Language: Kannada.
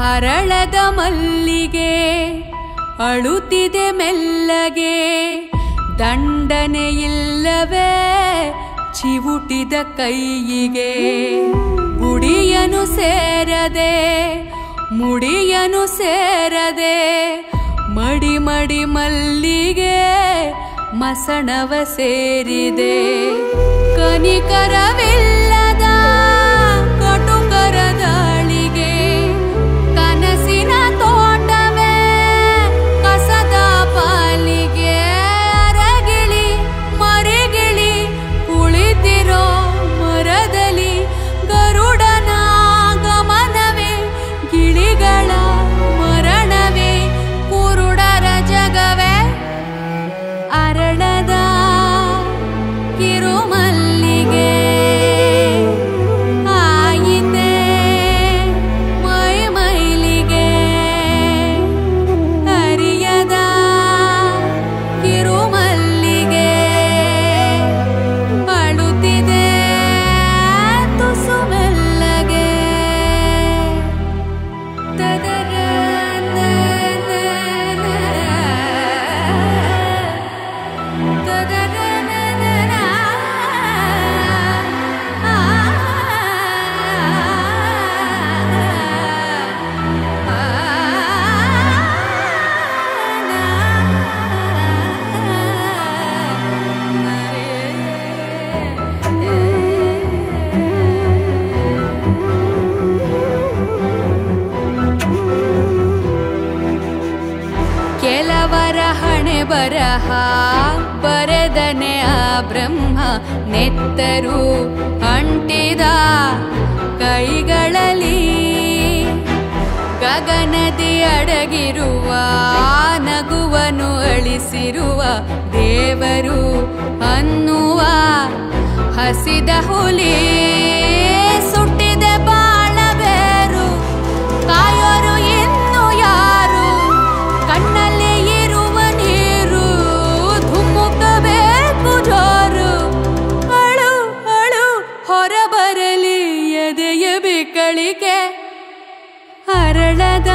ಹರಳದ ಮಲ್ಲಿಗೆ, ಅಳುತ್ತಿದೆ ಮೆಲ್ಲಗೆ. ದಂಡನೆ ಇಲ್ಲವೇ ಚಿವುಟಿದ ಕೈಯಿಗೆ. ಗುಡಿಯನು ಸೇರದೆ, ಮುಡಿಯನು ಸೇರದೆ ಮಡಿ ಮಡಿ ಮಲ್ಲಿಗೆ ಮಸಣವ ಸೇರಿದೆ. ಕನಿಕರವಿಲ್ಲದ ಬರಹ ಪರದನೆ ಆ ಬ್ರಹ್ಮ, ನೆತ್ತರು ಅಂಟಿದ ಕೈಗಳಲ್ಲಿ. ಗಗನದಿ ಅಡಗಿರುವ, ನಗುವನು ಅಳಿಸಿರುವ ದೇವರು ಅನ್ನುವ ಹಸಿದ ಹುಲಿ. ಹೊರಬರಲಿ ಎದೆಯ ಬಿಕ್ಕಳಿಕೆ ಹರಳದ